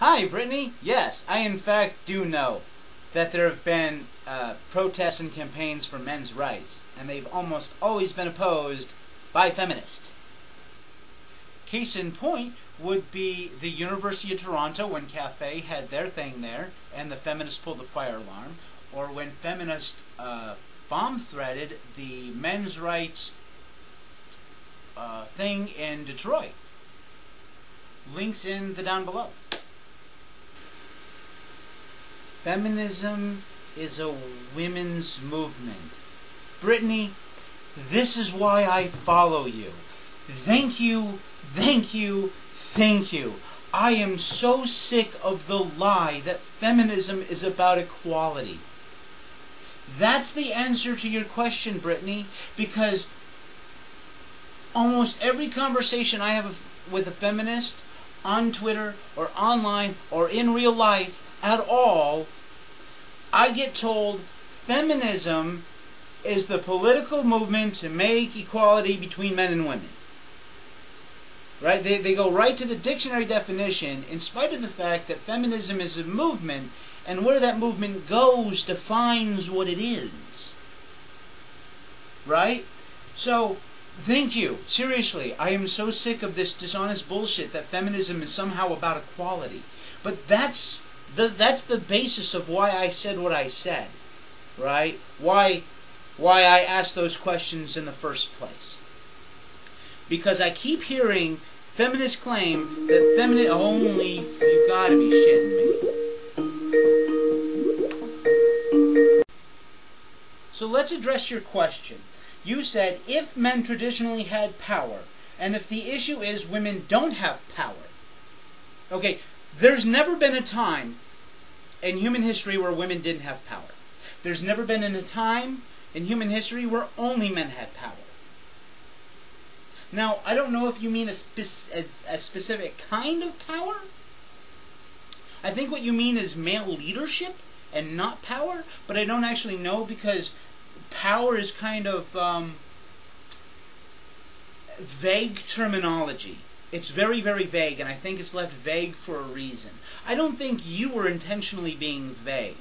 Hi, Brittany. Yes, I in fact do know that there have been uh, protests and campaigns for men's rights, and they've almost always been opposed by feminists. Case in point would be the University of Toronto when CAFE had their thing there, and the feminists pulled the fire alarm, or when feminists uh, bomb threaded the men's rights uh, thing in Detroit. Links in the down below. Feminism is a women's movement. Brittany, this is why I follow you. Thank you, thank you, thank you. I am so sick of the lie that feminism is about equality. That's the answer to your question, Brittany, because almost every conversation I have with a feminist on Twitter or online or in real life at all, I get told feminism is the political movement to make equality between men and women. Right? They, they go right to the dictionary definition in spite of the fact that feminism is a movement and where that movement goes defines what it is. Right? So, thank you. Seriously, I am so sick of this dishonest bullshit that feminism is somehow about equality. But that's the that's the basis of why I said what I said. Right? Why why I asked those questions in the first place. Because I keep hearing feminists claim that feminine only you gotta be shitting me. So let's address your question. You said if men traditionally had power, and if the issue is women don't have power. Okay, there's never been a time in human history where women didn't have power. There's never been a time in human history where only men had power. Now, I don't know if you mean a, spe a, a specific kind of power. I think what you mean is male leadership and not power, but I don't actually know because power is kind of um, vague terminology. It's very, very vague, and I think it's left vague for a reason. I don't think you were intentionally being vague,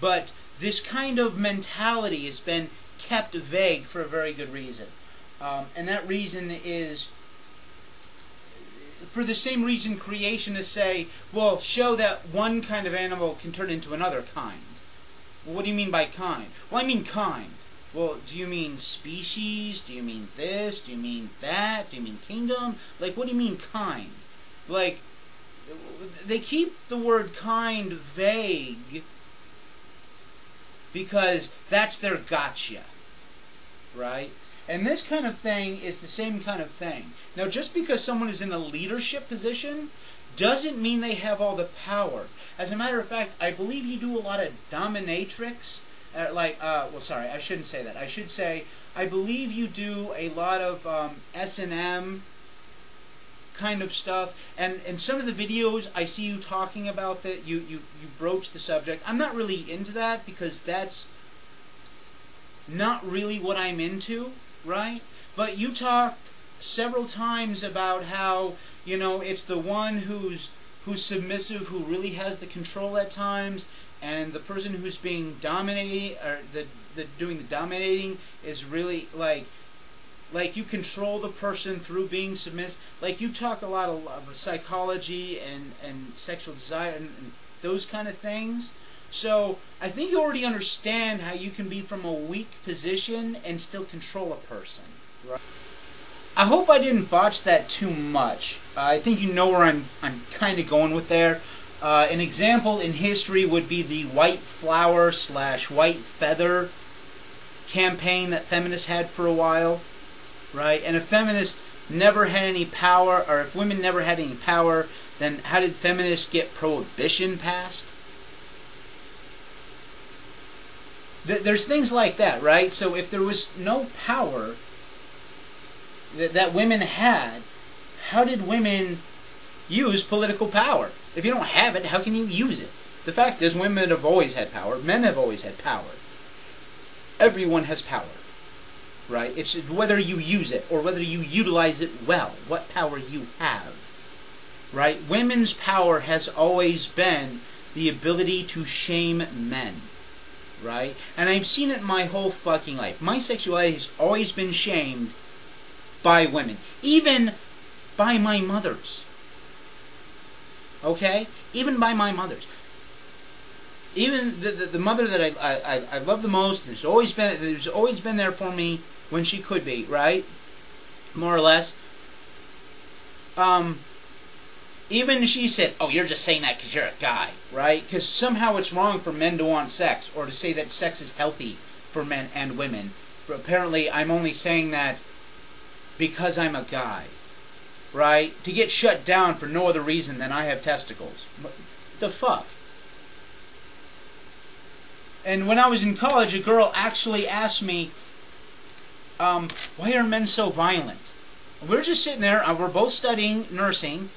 but this kind of mentality has been kept vague for a very good reason. Um, and that reason is for the same reason creationists say, well, show that one kind of animal can turn into another kind. Well, what do you mean by kind? Well, I mean kind. Well, do you mean species? Do you mean this? Do you mean that? Do you mean kingdom? Like, what do you mean kind? Like, they keep the word kind vague because that's their gotcha, right? And this kind of thing is the same kind of thing. Now, just because someone is in a leadership position doesn't mean they have all the power. As a matter of fact, I believe you do a lot of dominatrix uh, like, uh, well, sorry, I shouldn't say that. I should say, I believe you do a lot of um, S&M kind of stuff, and in some of the videos I see you talking about that, you, you, you broach the subject. I'm not really into that because that's not really what I'm into, right? But you talked several times about how, you know, it's the one who's who's submissive who really has the control at times and the person who's being dominating or the, the doing the dominating is really like like you control the person through being submissive like you talk a lot of, of psychology and and sexual desire and, and those kind of things so I think you already understand how you can be from a weak position and still control a person. Right? I hope I didn't botch that too much. Uh, I think you know where I'm I'm kind of going with there. Uh, an example in history would be the white flower slash white feather campaign that feminists had for a while, right? And if feminists never had any power, or if women never had any power, then how did feminists get prohibition passed? There's things like that, right? So if there was no power that women had, how did women use political power? If you don't have it, how can you use it? The fact is, women have always had power. Men have always had power. Everyone has power, right? It's whether you use it or whether you utilize it well, what power you have. right? Women's power has always been the ability to shame men, right? And I've seen it my whole fucking life. My sexuality has always been shamed by women, even by my mothers. Okay? Even by my mothers. Even the, the, the mother that I, I, I love the most, there's always been there's always been there for me when she could be, right? More or less. Um, even she said, "Oh, you're just saying that because you're a guy, right? Because somehow it's wrong for men to want sex, or to say that sex is healthy for men and women. Apparently, I'm only saying that because I'm a guy, right? To get shut down for no other reason than I have testicles. The fuck." And when I was in college, a girl actually asked me, um, "Why are men so violent?" we're just sitting there. Uh, we're both studying nursing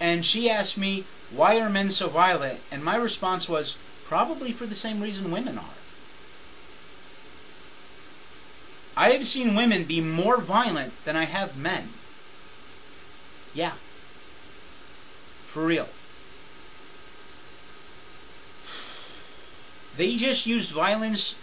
and she asked me, Why are men so violent? And my response was, Probably for the same reason women are. I have seen women be more violent than I have men. Yeah. For real. They just use violence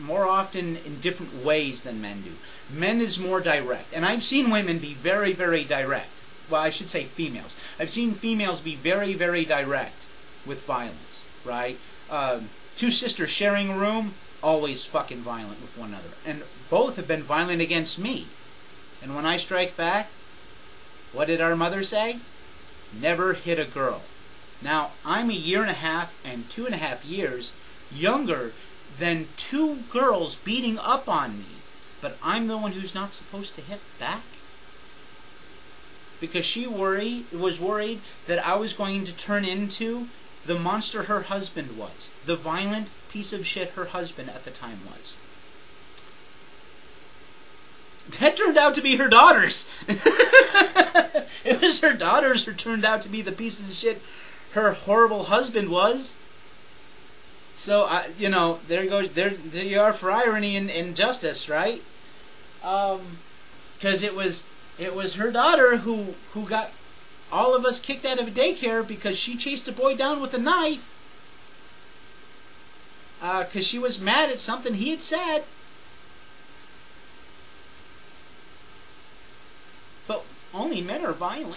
more often in different ways than men do. Men is more direct. And I've seen women be very, very direct well, I should say females. I've seen females be very, very direct with violence, right? Um, two sisters sharing a room, always fucking violent with one another. And both have been violent against me. And when I strike back, what did our mother say? Never hit a girl. Now, I'm a year and a half and two and a half years younger than two girls beating up on me, but I'm the one who's not supposed to hit back because she worried was worried that I was going to turn into the monster her husband was, the violent piece of shit her husband at the time was. That turned out to be her daughters. it was her daughters who turned out to be the pieces of shit her horrible husband was. So, I, you know, there goes, there, there you are for irony and, and justice, right? Um, because it was it was her daughter who who got all of us kicked out of a daycare because she chased a boy down with a knife Uh, because uh, she was mad at something he had said. But only men are violent.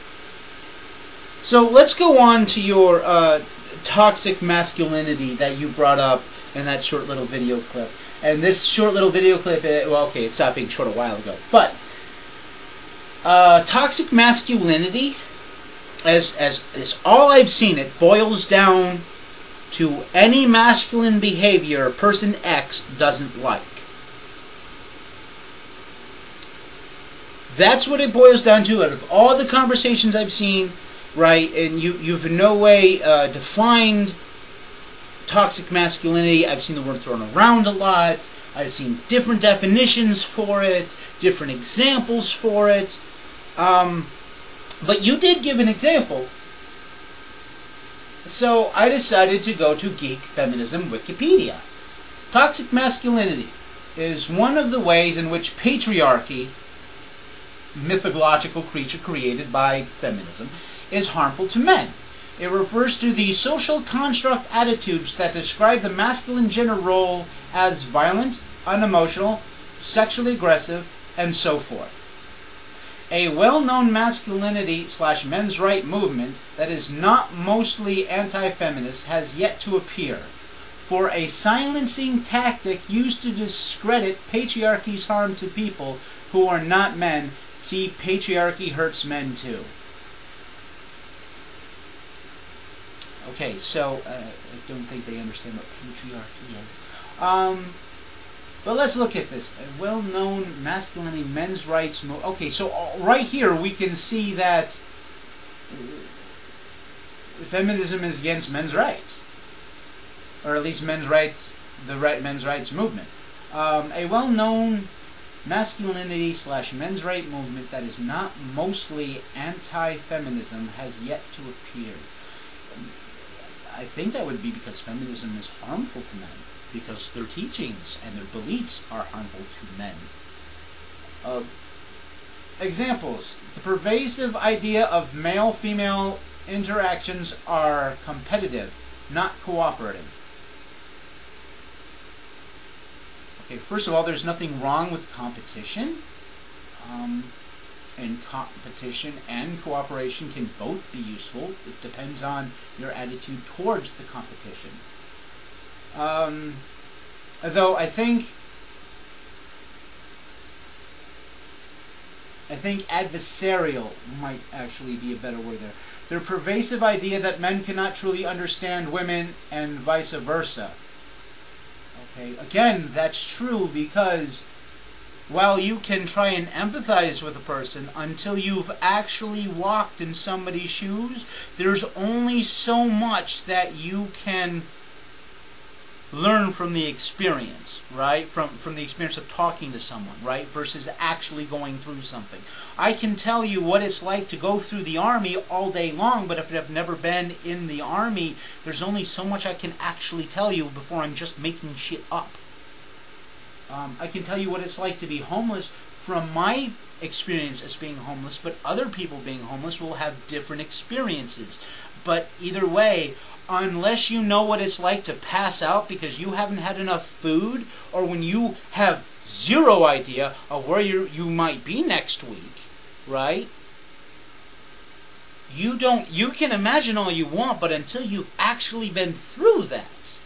So let's go on to your uh, toxic masculinity that you brought up in that short little video clip. And this short little video clip, uh, well, okay, it stopped being short a while ago. But uh, toxic masculinity, as, as, as all I've seen, it boils down to any masculine behavior a person X doesn't like. That's what it boils down to. Out of all the conversations I've seen, right, and you, you've in no way uh, defined toxic masculinity. I've seen the word thrown around a lot. I've seen different definitions for it, different examples for it. Um, but you did give an example. So I decided to go to Geek Feminism Wikipedia. Toxic masculinity is one of the ways in which patriarchy, mythological creature created by feminism, is harmful to men. It refers to the social construct attitudes that describe the masculine gender role as violent, unemotional, sexually aggressive, and so forth. A well-known masculinity slash men's right movement that is not mostly anti-feminist has yet to appear. For a silencing tactic used to discredit patriarchy's harm to people who are not men, see Patriarchy Hurts Men Too. Okay, so uh, I don't think they understand what patriarchy is. Um, but let's look at this. A well-known masculinity men's rights. okay, so uh, right here we can see that uh, feminism is against men's rights, or at least men's rights, the right men's rights movement. Um, a well-known masculinity slash men's right movement that is not mostly anti-feminism has yet to appear. I think that would be because feminism is harmful to men because their teachings and their beliefs are harmful to men. Uh, examples. The pervasive idea of male-female interactions are competitive, not cooperative. Okay, first of all, there's nothing wrong with competition. Um, and competition and cooperation can both be useful. It depends on your attitude towards the competition. Um, though I think I think adversarial might actually be a better word there. The pervasive idea that men cannot truly understand women and vice versa. Okay, again, that's true because while you can try and empathize with a person until you've actually walked in somebody's shoes, there's only so much that you can learn from the experience, right? From from the experience of talking to someone, right? Versus actually going through something. I can tell you what it's like to go through the army all day long, but if I've never been in the army, there's only so much I can actually tell you before I'm just making shit up. Um, I can tell you what it's like to be homeless from my experience as being homeless, but other people being homeless will have different experiences. But either way, unless you know what it's like to pass out because you haven't had enough food or when you have zero idea of where you you might be next week, right? You don't you can imagine all you want, but until you've actually been through that,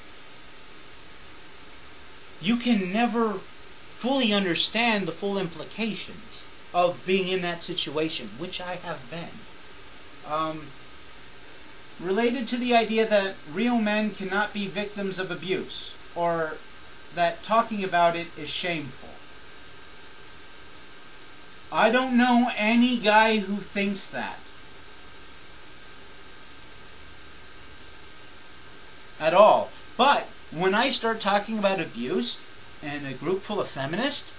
you can never fully understand the full implications of being in that situation, which I have been. Um, related to the idea that real men cannot be victims of abuse, or that talking about it is shameful. I don't know any guy who thinks that. At all. But when I start talking about abuse in a group full of feminists,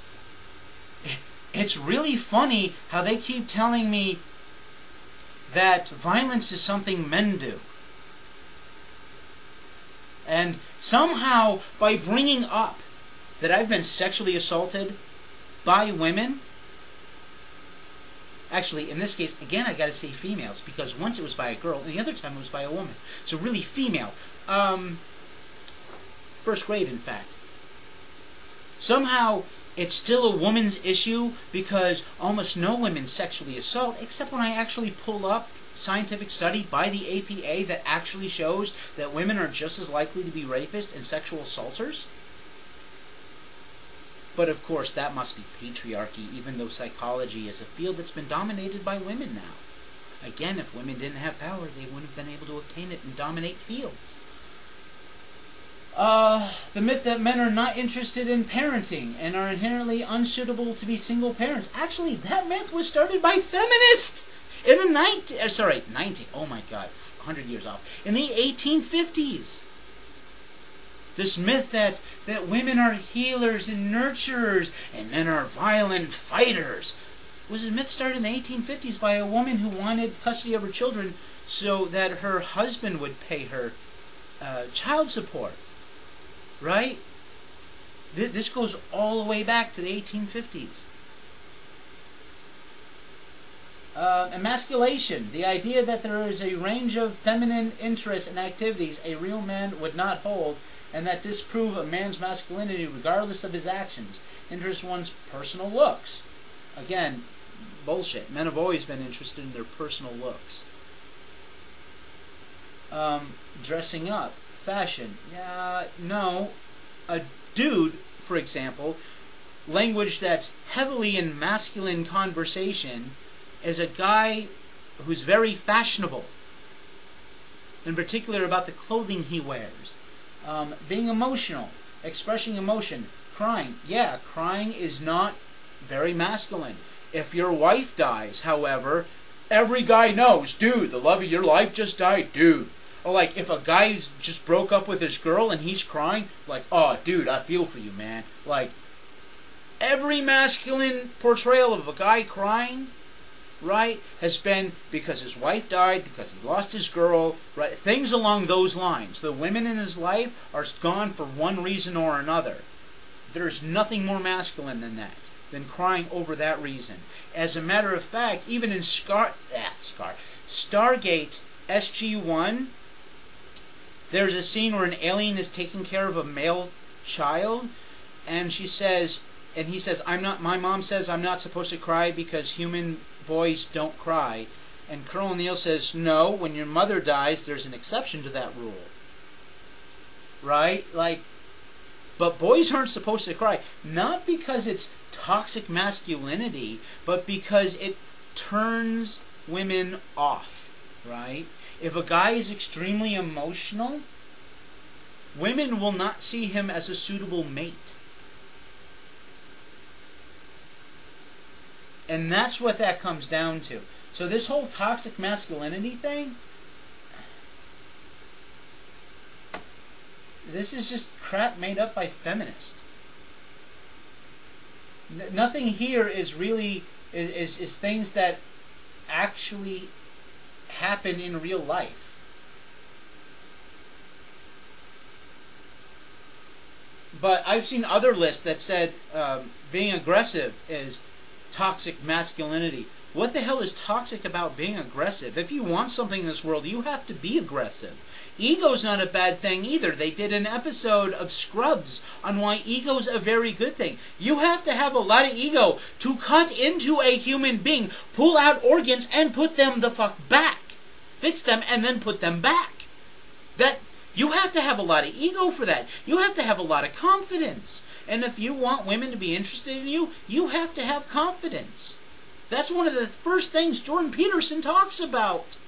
it's really funny how they keep telling me that violence is something men do. And somehow, by bringing up that I've been sexually assaulted by women, actually, in this case, again, I gotta say females, because once it was by a girl, and the other time it was by a woman. So really female. Um, first grade, in fact. Somehow, it's still a woman's issue because almost no women sexually assault, except when I actually pull up scientific study by the APA that actually shows that women are just as likely to be rapists and sexual assaulters. But of course, that must be patriarchy, even though psychology is a field that's been dominated by women now. Again, if women didn't have power, they wouldn't have been able to obtain it and dominate fields. Uh, the myth that men are not interested in parenting and are inherently unsuitable to be single parents. Actually, that myth was started by feminists in the 19, uh, sorry, 19, oh my god, 100 years off. In the 1850s. This myth that, that women are healers and nurturers and men are violent fighters was a myth started in the 1850s by a woman who wanted custody of her children so that her husband would pay her uh, child support right? This goes all the way back to the 1850s. Uh, emasculation, the idea that there is a range of feminine interests and activities a real man would not hold, and that disprove a man's masculinity regardless of his actions. Interest one's personal looks. Again, bullshit. Men have always been interested in their personal looks. Um, dressing up fashion. Yeah, no. A dude, for example, language that's heavily in masculine conversation is a guy who's very fashionable. In particular, about the clothing he wears. Um, being emotional, expressing emotion, crying. Yeah, crying is not very masculine. If your wife dies, however, every guy knows, dude, the love of your life just died, dude. Like if a guy just broke up with his girl and he's crying, like, oh, dude, I feel for you, man. Like every masculine portrayal of a guy crying, right, has been because his wife died, because he lost his girl, right? Things along those lines. The women in his life are gone for one reason or another. There's nothing more masculine than that, than crying over that reason. As a matter of fact, even in Scar, ah, Scar, Stargate SG1, there's a scene where an alien is taking care of a male child, and she says, and he says, I'm not, my mom says I'm not supposed to cry because human boys don't cry. And Colonel Neal says, no, when your mother dies, there's an exception to that rule. Right? Like, but boys aren't supposed to cry. Not because it's toxic masculinity, but because it turns women off. Right? If a guy is extremely emotional, women will not see him as a suitable mate. And that's what that comes down to. So this whole toxic masculinity thing, this is just crap made up by feminists. N- nothing here is really is, is, is things that actually happen in real life. But I've seen other lists that said um, being aggressive is toxic masculinity. What the hell is toxic about being aggressive? If you want something in this world, you have to be aggressive. Ego's not a bad thing either. They did an episode of Scrubs on why ego's a very good thing. You have to have a lot of ego to cut into a human being, pull out organs, and put them the fuck back. Fix them and then put them back. That you have to have a lot of ego for that. You have to have a lot of confidence. And if you want women to be interested in you, you have to have confidence. That's one of the first things Jordan Peterson talks about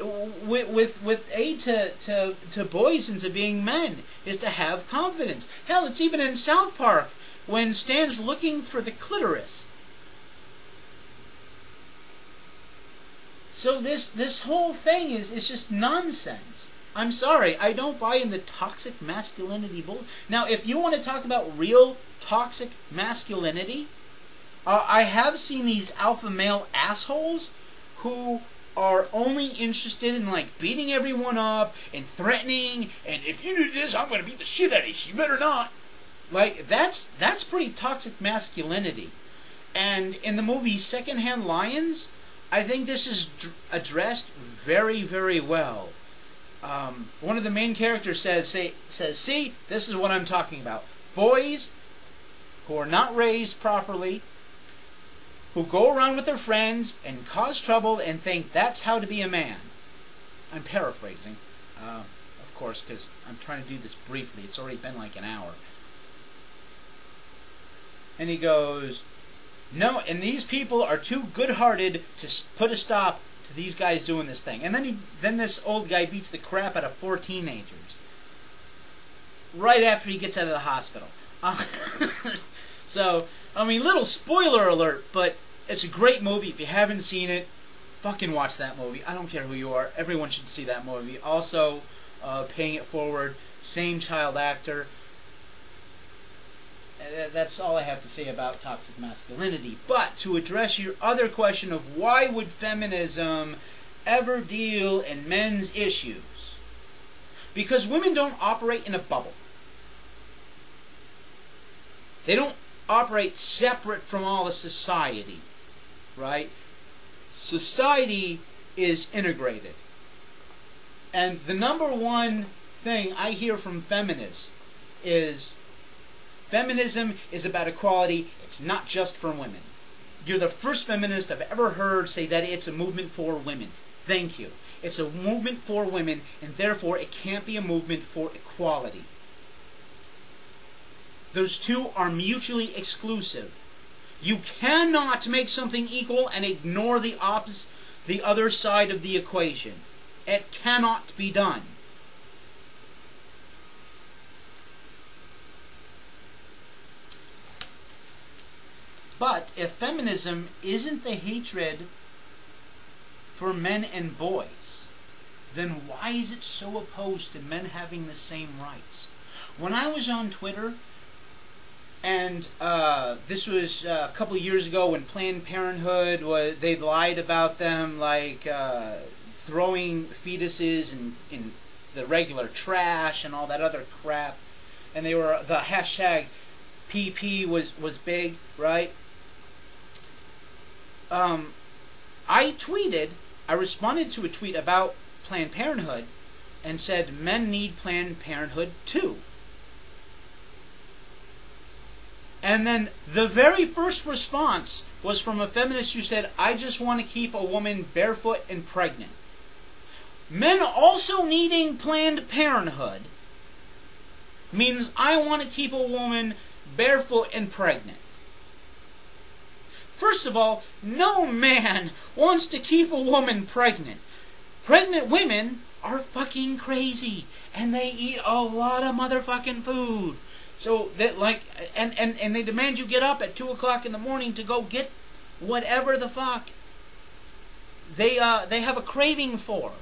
with with, with aid to, to, to boys and to being men is to have confidence. Hell, it's even in South Park when Stan's looking for the clitoris. So this this whole thing is is just nonsense. I'm sorry, I don't buy in the toxic masculinity bull. Now, if you want to talk about real toxic masculinity, uh, I have seen these alpha male assholes who are only interested in like beating everyone up and threatening and if you do this I'm gonna beat the shit out of you you better not like that's that's pretty toxic masculinity and in the movie secondhand lions I think this is addressed very very well um, one of the main characters says say, says see this is what I'm talking about boys who are not raised properly who go around with their friends and cause trouble and think that's how to be a man. I'm paraphrasing, uh, of course, because I'm trying to do this briefly. It's already been like an hour. And he goes, No, and these people are too good hearted to put a stop to these guys doing this thing. And then he, then this old guy beats the crap out of four teenagers. Right after he gets out of the hospital. Uh, so, I mean, little spoiler alert, but it's a great movie. If you haven't seen it, fucking watch that movie. I don't care who you are. Everyone should see that movie. Also, uh, paying it forward, same child actor. That's all I have to say about toxic masculinity. But to address your other question of why would feminism ever deal in men's issues? Because women don't operate in a bubble. They don't operate separate from all of society right? Society is integrated. And the number one thing I hear from feminists is feminism is about equality, it's not just for women. You're the first feminist I've ever heard say that it's a movement for women. Thank you. It's a movement for women, and therefore it can't be a movement for equality. Those two are mutually exclusive. You cannot make something equal and ignore the opposite, the other side of the equation. It cannot be done. But if feminism isn't the hatred for men and boys, then why is it so opposed to men having the same rights? When I was on Twitter, and uh, this was uh, a couple years ago when Planned Parenthood was they lied about them like uh, throwing fetuses in, in the regular trash and all that other crap, and they were the hashtag PP was was big, right? Um, I tweeted, I responded to a tweet about Planned Parenthood and said men need Planned Parenthood too. And then the very first response was from a feminist who said, I just want to keep a woman barefoot and pregnant. Men also needing Planned Parenthood means I want to keep a woman barefoot and pregnant. First of all, no man wants to keep a woman pregnant. Pregnant women are fucking crazy and they eat a lot of motherfucking food. So that like and, and, and they demand you get up at two o'clock in the morning to go get whatever the fuck they uh they have a craving for.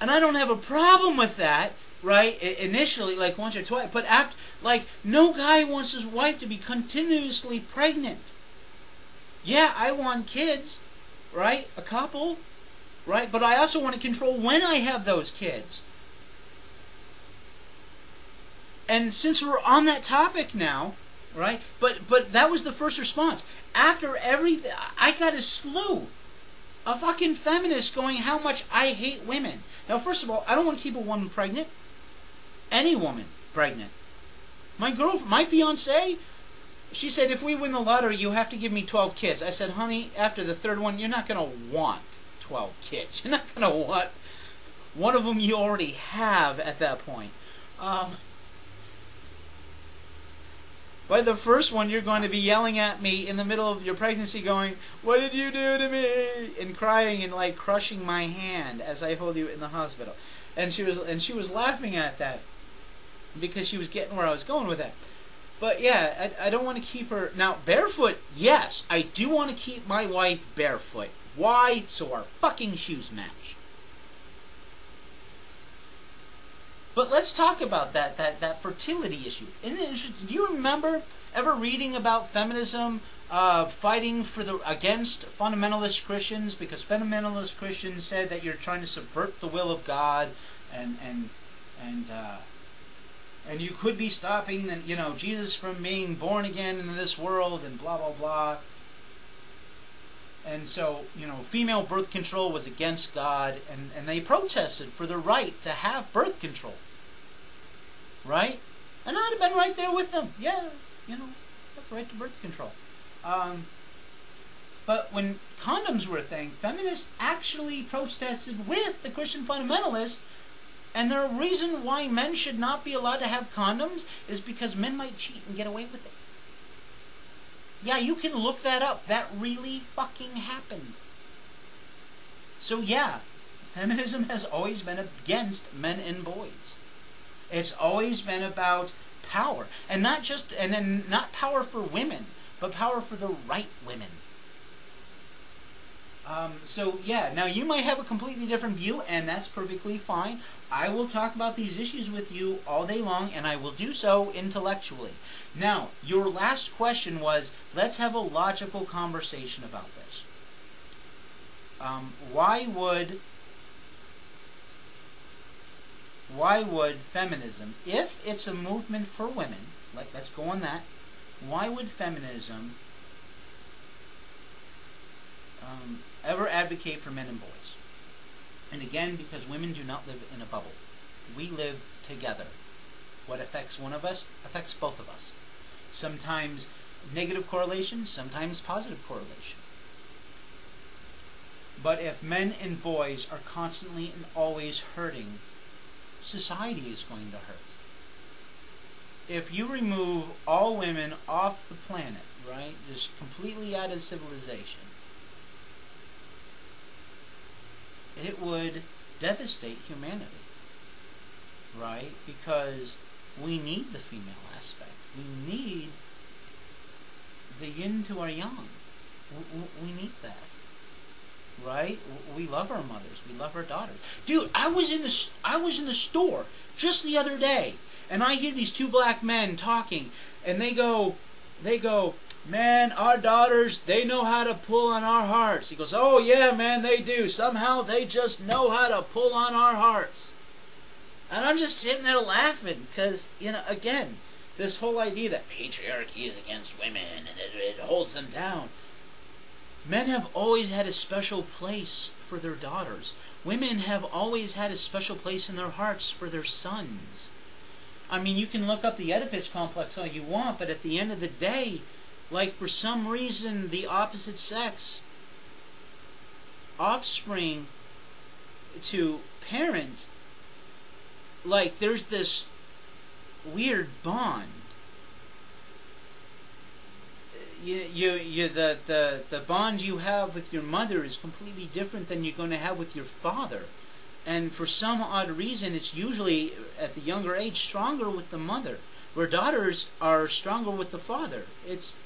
And I don't have a problem with that, right? initially, like once or twice, but after, like, no guy wants his wife to be continuously pregnant. Yeah, I want kids, right? A couple, right? But I also want to control when I have those kids. And since we're on that topic now, right? But but that was the first response. After everything, I got a slew a fucking feminist going how much I hate women. Now, first of all, I don't want to keep a woman pregnant. Any woman pregnant. My girl, my fiance, she said, if we win the lottery, you have to give me 12 kids. I said, honey, after the third one, you're not going to want 12 kids. You're not going to want one of them you already have at that point. Um, by the first one, you're going to be yelling at me in the middle of your pregnancy, going, What did you do to me? And crying and like crushing my hand as I hold you in the hospital. And she was and she was laughing at that because she was getting where I was going with that. But yeah, I, I don't want to keep her now barefoot. Yes, I do want to keep my wife barefoot. Why? So our fucking shoes match. But let's talk about that that that fertility issue. Do you remember ever reading about feminism uh, fighting for the against fundamentalist Christians because fundamentalist Christians said that you're trying to subvert the will of God and and and uh, and you could be stopping the, you know Jesus from being born again in this world and blah blah blah. And so, you know, female birth control was against God, and, and they protested for the right to have birth control right? And I'd have been right there with them. Yeah, you know, right to birth control. Um, but when condoms were a thing, feminists actually protested with the Christian fundamentalists. And the reason why men should not be allowed to have condoms is because men might cheat and get away with it. Yeah, you can look that up. That really fucking happened. So yeah, feminism has always been against men and boys. It's always been about power. And not just and then not power for women, but power for the right women. Um, so yeah, now you might have a completely different view, and that's perfectly fine. I will talk about these issues with you all day long, and I will do so intellectually. Now, your last question was, let's have a logical conversation about this. Um, why would why would feminism, if it's a movement for women, like let's go on that, why would feminism um, ever advocate for men and boys? And again, because women do not live in a bubble. We live together. What affects one of us affects both of us. Sometimes negative correlation, sometimes positive correlation. But if men and boys are constantly and always hurting society is going to hurt. If you remove all women off the planet, right, just completely out of civilization, it would devastate humanity, right? Because we need the female aspect. We need the yin to our yang. We need that right? We love our mothers. We love our daughters. Dude, I was in the I was in the store just the other day, and I hear these two black men talking, and they go, they go, man, our daughters, they know how to pull on our hearts. He goes, oh yeah, man, they do. Somehow they just know how to pull on our hearts. And I'm just sitting there laughing because, you know, again, this whole idea that patriarchy is against women and it, it holds them down. Men have always had a special place for their daughters. Women have always had a special place in their hearts for their sons. I mean, you can look up the Oedipus complex all you want, but at the end of the day, like for some reason, the opposite sex offspring to parent, like there's this weird bond. You, you, you, the, the, the bond you have with your mother is completely different than you're going to have with your father. And for some odd reason, it's usually at the younger age stronger with the mother, where daughters are stronger with the father. It's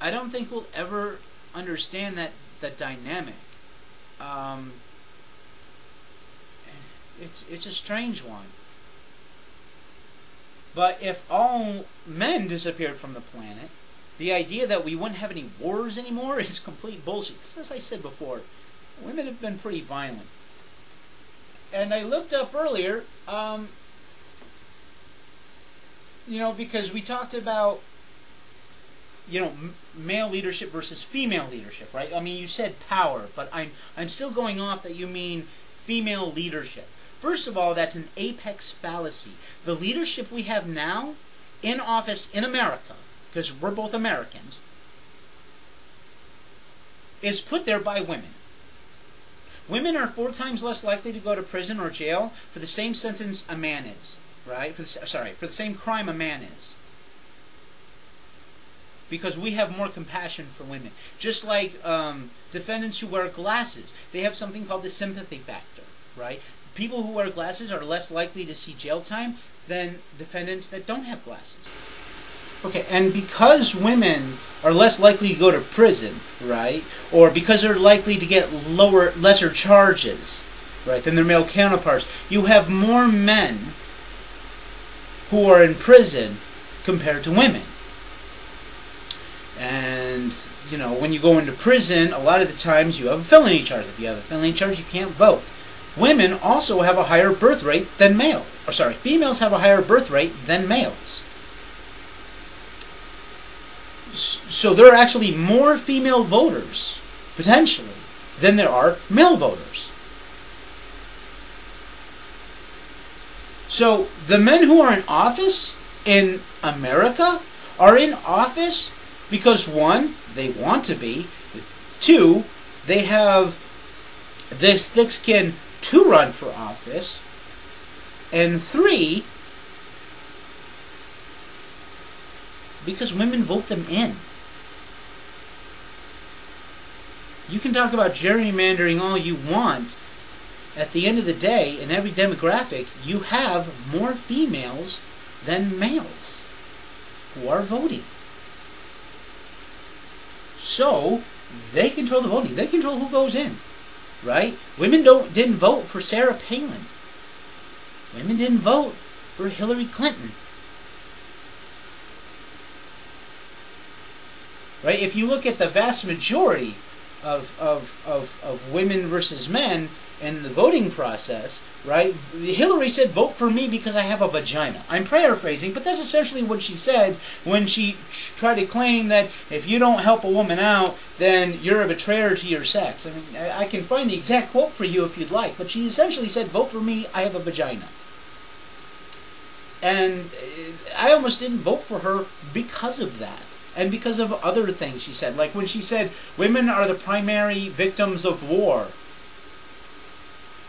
I don't think we'll ever understand that the dynamic. Um, it's it's a strange one. But if all men disappeared from the planet, the idea that we wouldn't have any wars anymore is complete bullshit. Because as I said before, women have been pretty violent. And I looked up earlier, um, you know, because we talked about, you know, male leadership versus female leadership, right? I mean, you said power, but I'm I'm still going off that you mean female leadership. First of all, that's an apex fallacy. The leadership we have now in office in America, because we're both Americans, is put there by women. Women are four times less likely to go to prison or jail for the same sentence a man is, right? For the, sorry, for the same crime a man is. Because we have more compassion for women. Just like um, defendants who wear glasses, they have something called the sympathy factor, right? people who wear glasses are less likely to see jail time than defendants that don't have glasses. Okay, and because women are less likely to go to prison, right, or because they're likely to get lower, lesser charges, right, than their male counterparts, you have more men who are in prison compared to women. And, you know, when you go into prison, a lot of the times you have a felony charge. If you have a felony charge, you can't vote women also have a higher birth rate than male. Or sorry, females have a higher birth rate than males. So there are actually more female voters, potentially, than there are male voters. So the men who are in office in America are in office because one, they want to be, two, they have this thick skin to run for office, and three, because women vote them in. You can talk about gerrymandering all you want. At the end of the day, in every demographic, you have more females than males who are voting. So, they control the voting. They control who goes in right? Women don't didn't vote for Sarah Palin. Women didn't vote for Hillary Clinton. Right? If you look at the vast majority of, of, of, of women versus men, in the voting process, right? Hillary said, vote for me because I have a vagina. I'm paraphrasing, but that's essentially what she said when she tried to claim that if you don't help a woman out, then you're a betrayer to your sex. I mean, I can find the exact quote for you if you'd like, but she essentially said, vote for me, I have a vagina. And uh, I almost didn't vote for her because of that and because of other things she said. Like when she said, women are the primary victims of war.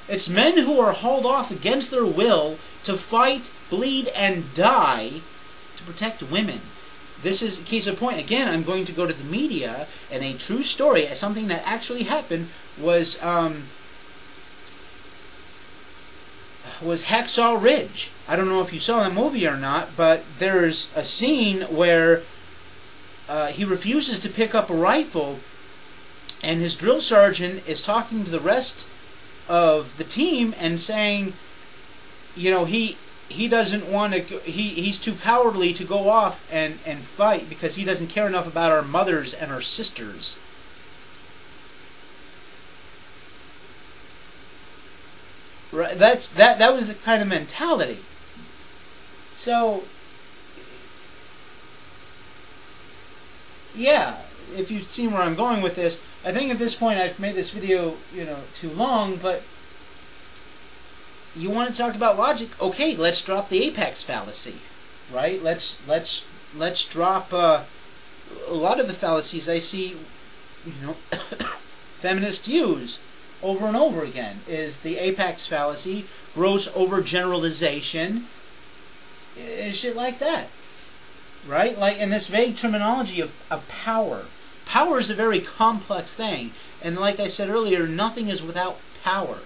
It's men who are hauled off against their will to fight, bleed, and die to protect women. This is a case in point. Again, I'm going to go to the media, and a true story, something that actually happened, was um, was Hacksaw Ridge. I don't know if you saw that movie or not, but there's a scene where uh, he refuses to pick up a rifle, and his drill sergeant is talking to the rest of the team and saying, you know, he he doesn't want to he he's too cowardly to go off and and fight because he doesn't care enough about our mothers and our sisters. Right. That's that. That was the kind of mentality. So, yeah. If you've seen where I'm going with this, I think at this point I've made this video, you know, too long. But you want to talk about logic? Okay, let's drop the apex fallacy, right? Let's let's let's drop uh, a lot of the fallacies I see, you know, feminists use over and over again is the apex fallacy, gross overgeneralization, shit like that. Right? Like in this vague terminology of, of power. Power is a very complex thing. And like I said earlier, nothing is without power.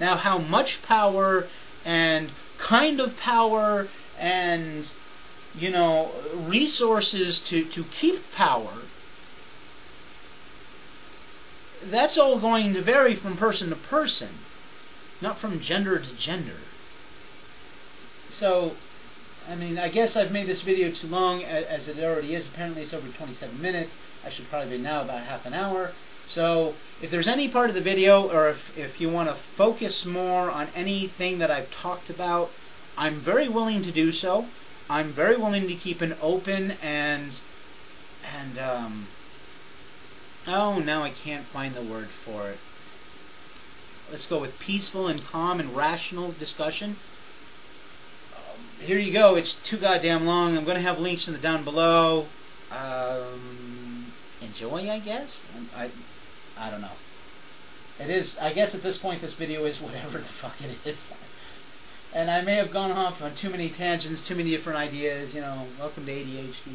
Now, how much power and kind of power and, you know, resources to, to keep power that's all going to vary from person to person, not from gender to gender. So, I mean, I guess I've made this video too long, as it already is. Apparently it's over 27 minutes. I should probably be now about half an hour. So, if there's any part of the video, or if, if you want to focus more on anything that I've talked about, I'm very willing to do so. I'm very willing to keep an open and, and, um, Oh, now I can't find the word for it. Let's go with peaceful and calm and rational discussion. Um, here you go. It's too goddamn long. I'm going to have links in the down below. Um, enjoy, I guess? I, I don't know. It is, I guess at this point this video is whatever the fuck it is. And I may have gone off on too many tangents, too many different ideas, you know, welcome to ADHD.